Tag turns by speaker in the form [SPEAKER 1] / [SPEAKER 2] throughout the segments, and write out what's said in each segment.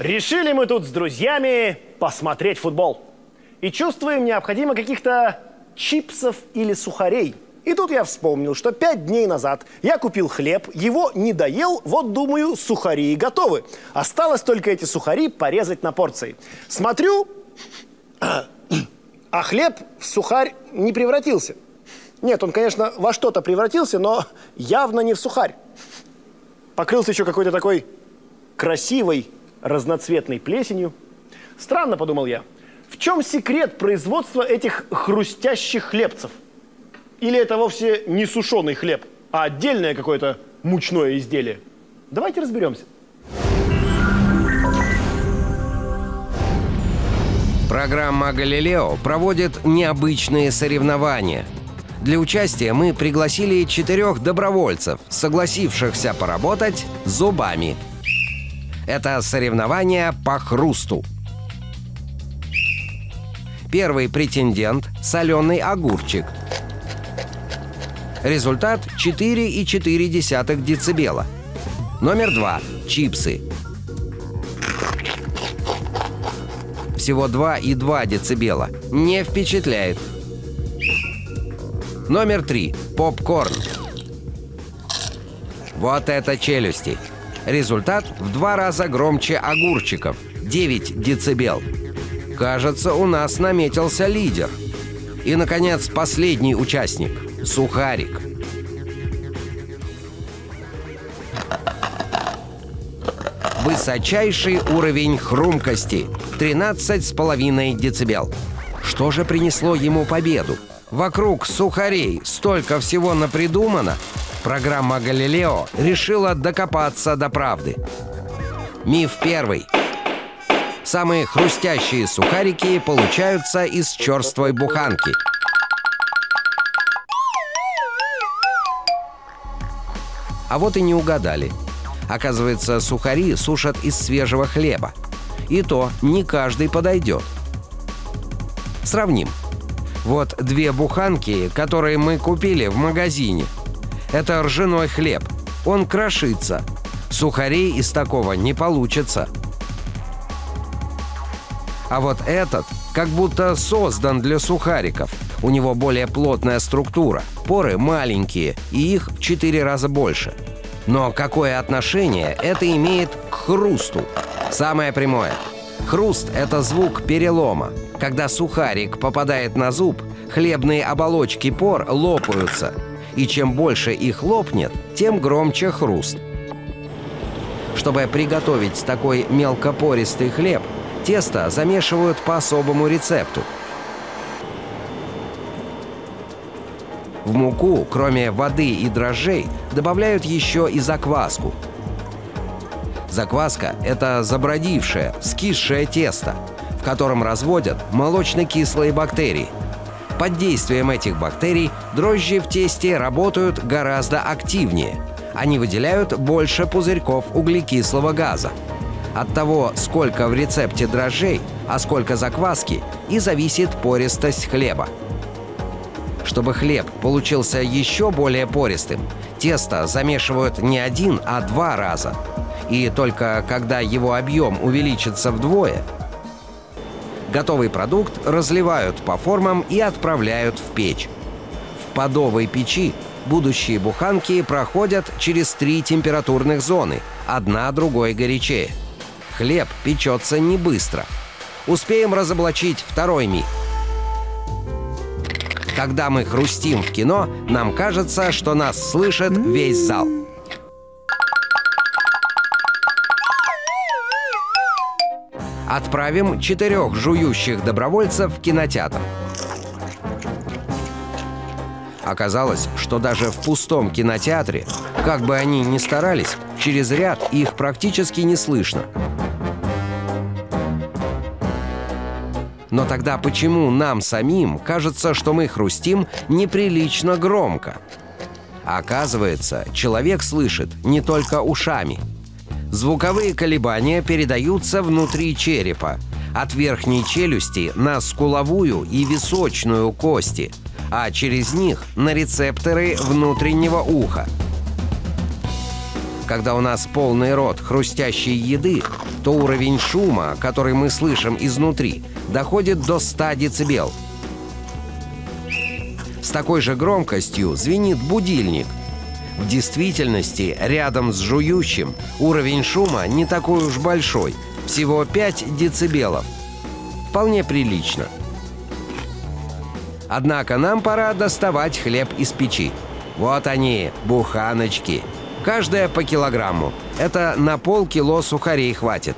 [SPEAKER 1] Решили мы тут с друзьями посмотреть футбол. И чувствуем необходимо каких-то чипсов или сухарей. И тут я вспомнил, что пять дней назад я купил хлеб, его не доел, вот думаю, сухари готовы. Осталось только эти сухари порезать на порции. Смотрю, а хлеб в сухарь не превратился. Нет, он, конечно, во что-то превратился, но явно не в сухарь. Покрылся еще какой-то такой красивой разноцветной плесенью. Странно, подумал я. В чем секрет производства этих хрустящих хлебцев? Или это вовсе не сушеный хлеб, а отдельное какое-то мучное изделие? Давайте разберемся.
[SPEAKER 2] Программа «Галилео» проводит необычные соревнования. Для участия мы пригласили четырех добровольцев, согласившихся поработать зубами. Это соревнования по хрусту. Первый претендент – соленый огурчик. Результат 4,4 децибела. Номер два – чипсы. Всего 2,2 децибела. Не впечатляет. Номер три – попкорн. Вот это челюсти. Результат в два раза громче огурчиков – 9 децибел. Кажется, у нас наметился лидер. И, наконец, последний участник – сухарик. Высочайший уровень хрумкости – 13,5 децибел. Что же принесло ему победу? Вокруг сухарей столько всего напридумано. Программа «Галилео» решила докопаться до правды. Миф первый – Самые хрустящие сухарики получаются из черствой буханки. А вот и не угадали. Оказывается, сухари сушат из свежего хлеба. И то не каждый подойдет. Сравним. Вот две буханки, которые мы купили в магазине. Это ржаной хлеб. Он крошится. Сухарей из такого не получится. А вот этот как будто создан для сухариков. У него более плотная структура, поры маленькие, и их в 4 раза больше. Но какое отношение это имеет к хрусту? Самое прямое. Хруст – это звук перелома. Когда сухарик попадает на зуб, хлебные оболочки пор лопаются. И чем больше их лопнет, тем громче хруст. Чтобы приготовить такой мелкопористый хлеб – Тесто замешивают по особому рецепту. В муку, кроме воды и дрожжей, добавляют еще и закваску. Закваска – это забродившее, скисшее тесто, в котором разводят молочно-кислые бактерии. Под действием этих бактерий дрожжи в тесте работают гораздо активнее. Они выделяют больше пузырьков углекислого газа. От того, сколько в рецепте дрожжей, а сколько закваски, и зависит пористость хлеба. Чтобы хлеб получился еще более пористым, тесто замешивают не один, а два раза. И только когда его объем увеличится вдвое, готовый продукт разливают по формам и отправляют в печь. В подовой печи будущие буханки проходят через три температурных зоны, одна другой горячее – хлеб печется не быстро. Успеем разоблачить второй миф. Когда мы хрустим в кино, нам кажется, что нас слышит весь зал. Отправим четырех жующих добровольцев в кинотеатр. Оказалось, что даже в пустом кинотеатре, как бы они ни старались, через ряд их практически не слышно. Но тогда почему нам самим кажется, что мы хрустим неприлично громко? Оказывается, человек слышит не только ушами. Звуковые колебания передаются внутри черепа, от верхней челюсти на скуловую и височную кости, а через них на рецепторы внутреннего уха. Когда у нас полный рот хрустящей еды, то уровень шума, который мы слышим изнутри, доходит до 100 дБ. С такой же громкостью звенит будильник. В действительности, рядом с жующим уровень шума не такой уж большой, всего 5 децибелов. Вполне прилично. Однако нам пора доставать хлеб из печи. Вот они, буханочки. Каждая по килограмму. Это на полкило сухарей хватит.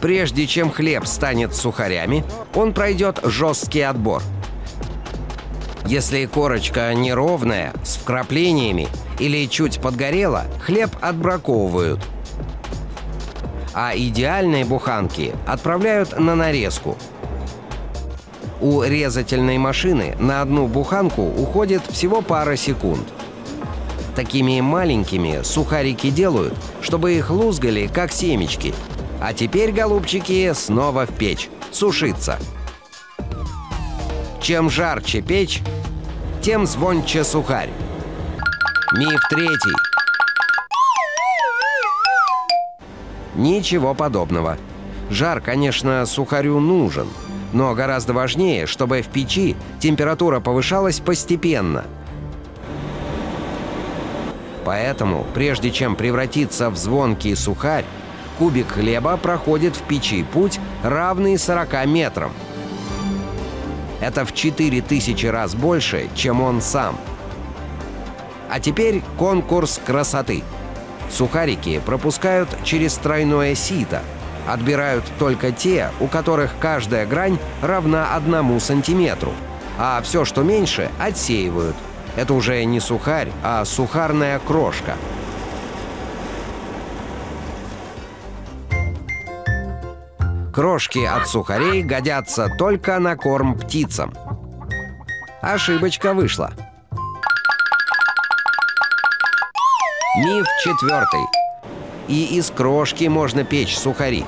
[SPEAKER 2] Прежде чем хлеб станет сухарями, он пройдет жесткий отбор. Если корочка неровная, с вкраплениями или чуть подгорела, хлеб отбраковывают. А идеальные буханки отправляют на нарезку. У резательной машины на одну буханку уходит всего пара секунд. Такими маленькими сухарики делают, чтобы их лузгали, как семечки. А теперь, голубчики, снова в печь. Сушиться. Чем жарче печь, тем звонче сухарь. Миф третий. Ничего подобного. Жар, конечно, сухарю нужен, но гораздо важнее, чтобы в печи температура повышалась постепенно – Поэтому, прежде чем превратиться в звонкий сухарь, кубик хлеба проходит в печи путь, равный 40 метрам. Это в 4000 раз больше, чем он сам. А теперь конкурс красоты. Сухарики пропускают через тройное сито. Отбирают только те, у которых каждая грань равна одному сантиметру. А все, что меньше, отсеивают – это уже не сухарь, а сухарная крошка. Крошки от сухарей годятся только на корм птицам. Ошибочка вышла. Миф четвертый. И из крошки можно печь сухари.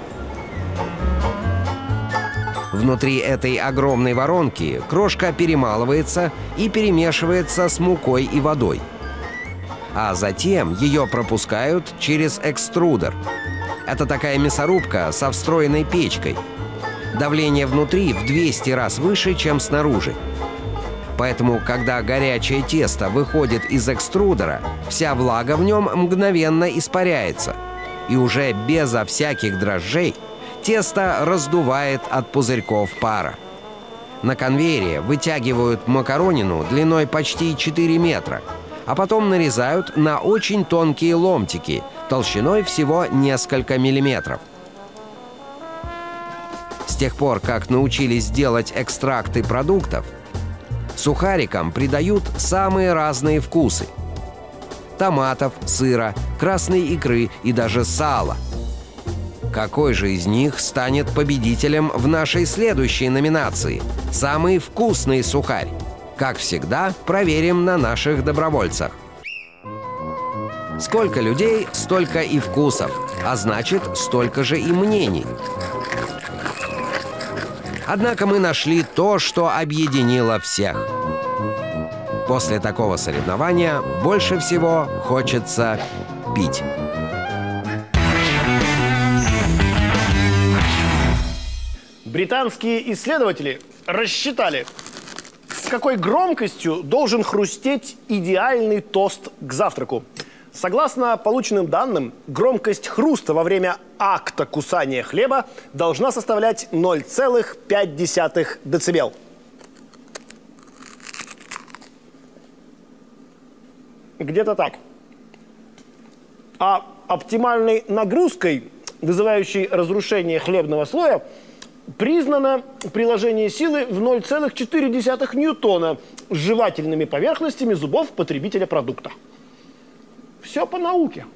[SPEAKER 2] Внутри этой огромной воронки крошка перемалывается и перемешивается с мукой и водой. А затем ее пропускают через экструдер. Это такая мясорубка со встроенной печкой. Давление внутри в 200 раз выше, чем снаружи. Поэтому, когда горячее тесто выходит из экструдера, вся влага в нем мгновенно испаряется. И уже безо всяких дрожжей – Тесто раздувает от пузырьков пара. На конвейере вытягивают макаронину длиной почти 4 метра, а потом нарезают на очень тонкие ломтики толщиной всего несколько миллиметров. С тех пор, как научились делать экстракты продуктов, сухарикам придают самые разные вкусы. Томатов, сыра, красной икры и даже сала – какой же из них станет победителем в нашей следующей номинации? Самый вкусный сухарь. Как всегда, проверим на наших добровольцах. Сколько людей, столько и вкусов, а значит, столько же и мнений. Однако мы нашли то, что объединило всех. После такого соревнования больше всего хочется пить.
[SPEAKER 1] Британские исследователи рассчитали, с какой громкостью должен хрустеть идеальный тост к завтраку. Согласно полученным данным, громкость хруста во время акта кусания хлеба должна составлять 0,5 дБ. Где-то так. А оптимальной нагрузкой, вызывающей разрушение хлебного слоя, признано приложение силы в 0,4 ньютона с жевательными поверхностями зубов потребителя продукта. Все по науке.